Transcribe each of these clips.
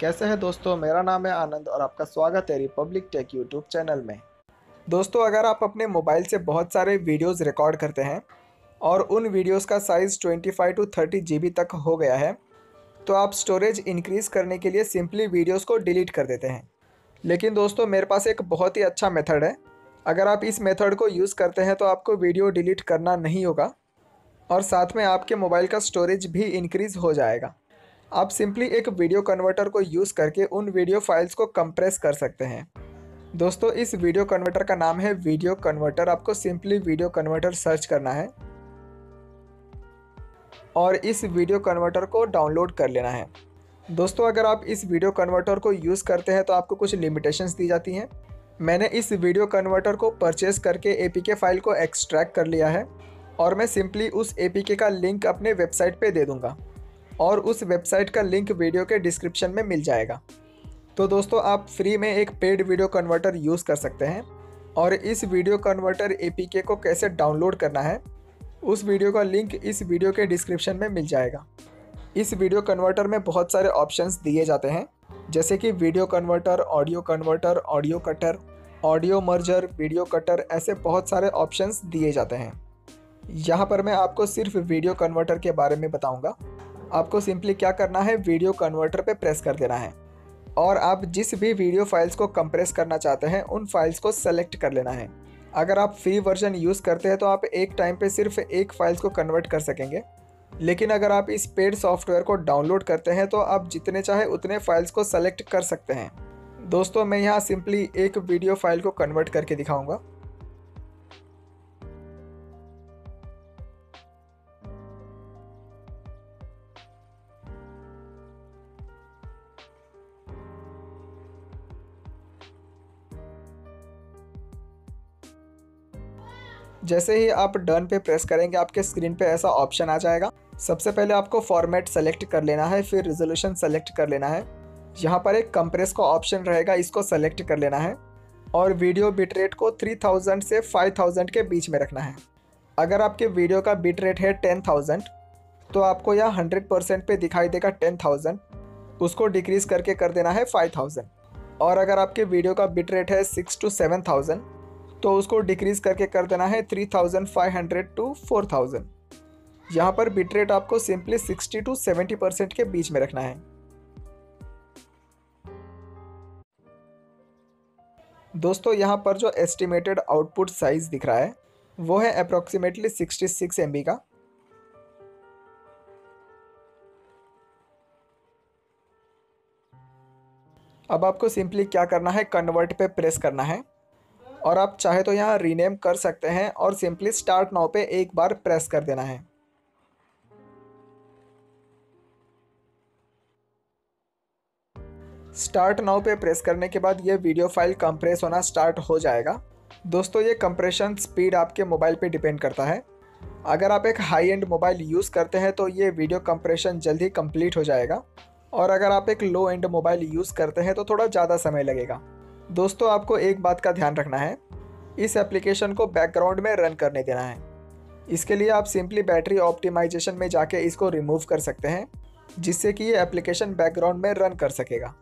कैसे हैं दोस्तों? मेरा नाम है आनंद और आपका स्वागत है रिपब्लिक टेक यूट्यूब चैनल में। दोस्तों, अगर आप अपने मोबाइल से बहुत सारे वीडियोस रिकॉर्ड करते हैं और उन वीडियोस का साइज़ 25 टू 30 जी तक हो गया है तो आप स्टोरेज इंक्रीज़ करने के लिए सिंपली वीडियोस को डिलीट कर देते हैं। लेकिन दोस्तों, मेरे पास एक बहुत ही अच्छा मेथड है। अगर आप इस मेथड को यूज़ करते हैं तो आपको वीडियो डिलीट करना नहीं होगा और साथ में आपके मोबाइल का स्टोरेज भी इंक्रीज़ हो जाएगा। आप सिंपली एक वीडियो कन्वर्टर को यूज़ करके उन वीडियो फाइल्स को कंप्रेस कर सकते हैं। दोस्तों, इस वीडियो कन्वर्टर का नाम है वीडियो कन्वर्टर। आपको सिंपली वीडियो कन्वर्टर सर्च करना है और इस वीडियो कन्वर्टर को डाउनलोड कर लेना है। दोस्तों, अगर आप इस वीडियो कन्वर्टर को यूज़ करते हैं तो आपको कुछ लिमिटेशंस दी जाती हैं। मैंने इस वीडियो कन्वर्टर को परचेज़ करके ए फ़ाइल को एक्सट्रैक्ट कर लिया है और मैं सिंपली उस ए का लिंक अपने वेबसाइट पर दे दूँगा। और उस वेबसाइट का लिंक वीडियो के डिस्क्रिप्शन में मिल जाएगा। तो दोस्तों, आप फ्री में एक पेड वीडियो कन्वर्टर यूज़ कर सकते हैं और इस वीडियो कन्वर्टर ए को कैसे डाउनलोड करना है, उस वीडियो का लिंक इस वीडियो के डिस्क्रिप्शन में मिल जाएगा। इस वीडियो कन्वर्टर में बहुत सारे ऑप्शंस दिए जाते हैं, जैसे कि video converter, audio converter, audio cutter, audio merger, video cutter, ऐसे बहुत सारे ऑप्शंस दिए जाते हैं। यहाँ पर मैं आपको सिर्फ़ वीडियो कन्वर्टर के बारे में बताऊँगा। आपको सिंपली क्या करना है, वीडियो कन्वर्टर पे प्रेस कर देना है। और आप जिस भी वीडियो फाइल्स को कंप्रेस करना चाहते हैं, उन फाइल्स को सेलेक्ट कर लेना है। अगर आप फ्री वर्जन यूज़ करते हैं तो आप एक टाइम पे सिर्फ़ एक फाइल्स को कन्वर्ट कर सकेंगे। लेकिन अगर आप इस पेड सॉफ्टवेयर को डाउनलोड करते हैं तो आप जितने चाहे उतने फाइल्स को सेलेक्ट कर सकते हैं। दोस्तों, मैं यहाँ सिंपली एक वीडियो फ़ाइल को कन्वर्ट करके दिखाऊँगा। जैसे ही आप डन पे प्रेस करेंगे, आपके स्क्रीन पे ऐसा ऑप्शन आ जाएगा। सबसे पहले आपको फॉर्मेट सेलेक्ट कर लेना है, फिर रिजोल्यूशन सेलेक्ट कर लेना है। यहाँ पर एक कंप्रेस का ऑप्शन रहेगा, इसको सेलेक्ट कर लेना है। और वीडियो बिट रेट को 3000 से 5000 के बीच में रखना है। अगर आपके वीडियो का बिट रेट है 10000 तो आपको यह 100 परसेंट पे दिखाई देगा 10000 उसको डिक्रीज़ करके कर देना है 5000 और अगर आपके वीडियो का बिट रेट है सिक्स टू सेवन थाउज़ेंड तो उसको डिक्रीज़ करके कर देना है three thousand five hundred two four thousand यहाँ पर बिट रेट आपको simply sixty two seventy percent के बीच में रखना है। दोस्तों, यहाँ पर जो एस्टिमेटेड आउटपुट साइज़ दिख रहा है, वो है अप्रोक्सीमेटली सिक्सटी सिक्स एम का। अब आपको सिंपली क्या करना है कन्वर्ट पे प्रेस करना है। और आप चाहे तो यहाँ रीनेम कर सकते हैं और सिंपली स्टार्ट नाउ पे एक बार प्रेस कर देना है। स्टार्ट नाउ पे प्रेस करने के बाद ये वीडियो फ़ाइल कंप्रेस होना स्टार्ट हो जाएगा। दोस्तों, ये कंप्रेशन स्पीड आपके मोबाइल पे डिपेंड करता है। अगर आप एक हाई एंड मोबाइल यूज़ करते हैं तो ये वीडियो कंप्रेशन जल्दी कंप्लीट हो जाएगा। और अगर आप एक लो एंड मोबाइल यूज़ करते हैं तो थोड़ा ज़्यादा समय लगेगा। दोस्तों, आपको एक बात का ध्यान रखना है। इस एप्लीकेशन को बैकग्राउंड में रन करने देना है। इसके लिए आप सिंपली बैटरी ऑप्टिमाइजेशन में जाके इसको रिमूव कर सकते हैं, जिससे कि ये एप्लीकेशन बैकग्राउंड में रन कर सकेगा।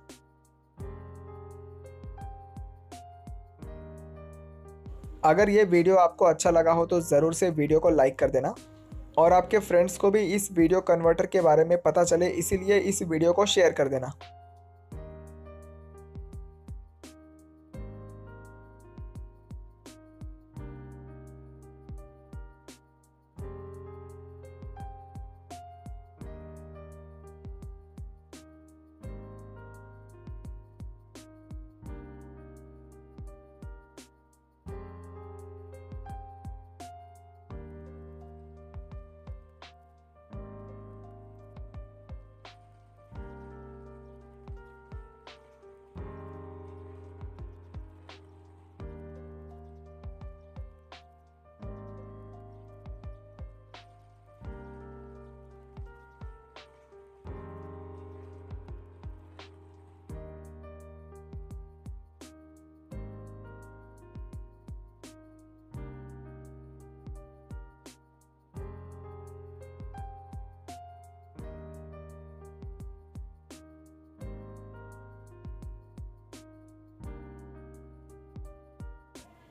अगर ये वीडियो आपको अच्छा लगा हो तो ज़रूर से वीडियो को लाइक कर देना और आपके फ्रेंड्स को भी इस वीडियो कन्वर्टर के बारे में पता चले, इसीलिए इस वीडियो को शेयर कर देना।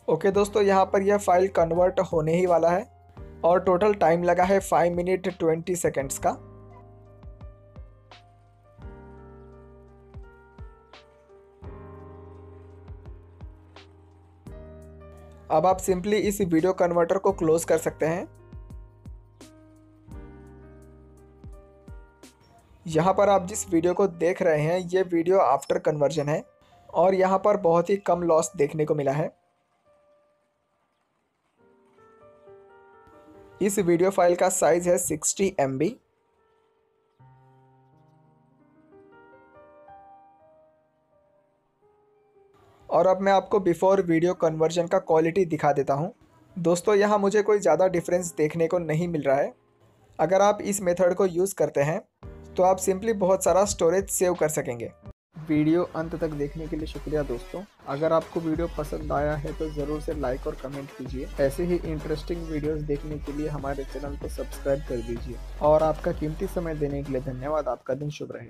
ओके दोस्तों, यहाँ पर यह फ़ाइल कन्वर्ट होने ही वाला है और टोटल टाइम लगा है फाइव मिनट ट्वेंटी सेकेंड्स का। अब आप सिंपली इस वीडियो कन्वर्टर को क्लोज कर सकते हैं। यहाँ पर आप जिस वीडियो को देख रहे हैं, ये वीडियो आफ्टर कन्वर्जन है और यहाँ पर बहुत ही कम लॉस देखने को मिला है। इस वीडियो फ़ाइल का साइज़ है 60 एम और अब मैं आपको बिफोर वीडियो कन्वर्जन का क्वालिटी दिखा देता हूँ। दोस्तों, यहाँ मुझे कोई ज़्यादा डिफरेंस देखने को नहीं मिल रहा है। अगर आप इस मेथड को यूज़ करते हैं तो आप सिंपली बहुत सारा स्टोरेज सेव कर सकेंगे। वीडियो अंत तक देखने के लिए शुक्रिया दोस्तों। अगर आपको वीडियो पसंद आया है तो ज़रूर से लाइक और कमेंट कीजिए। ऐसे ही इंटरेस्टिंग वीडियोस देखने के लिए हमारे चैनल को सब्सक्राइब कर दीजिए। और आपका कीमती समय देने के लिए धन्यवाद। आपका दिन शुभ रहे।